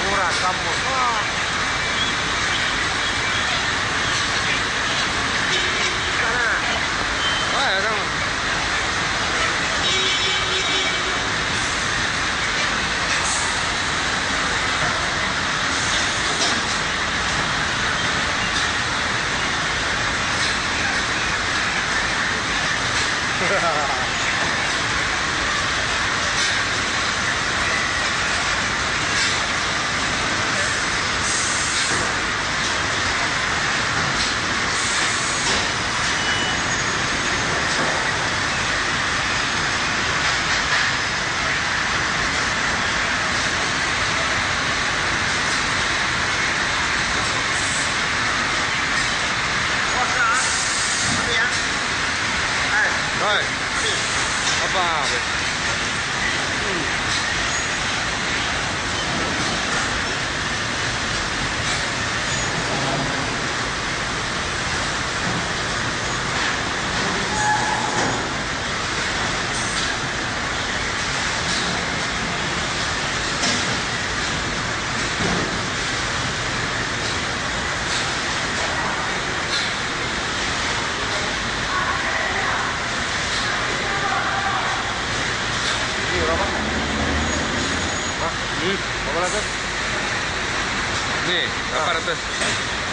Murah kamu. Sana. Wah, kamu. Ha ha ha. ยเอาบ้าไป Hmm, Berapa ratus? nih, 800.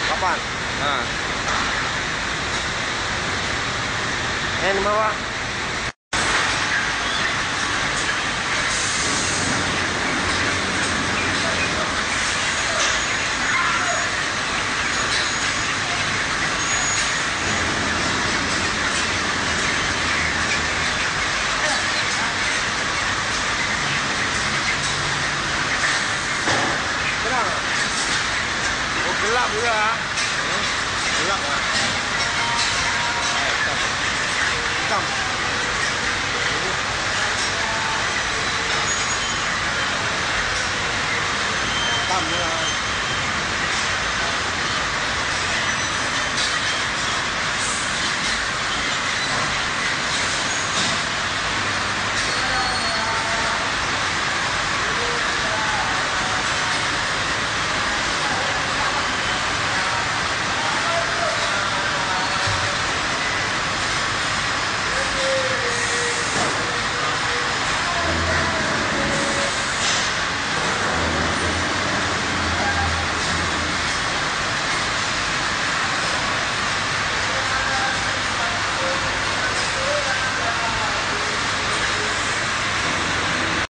Kapan? Nah, Eh, ini bawa. 不热啊？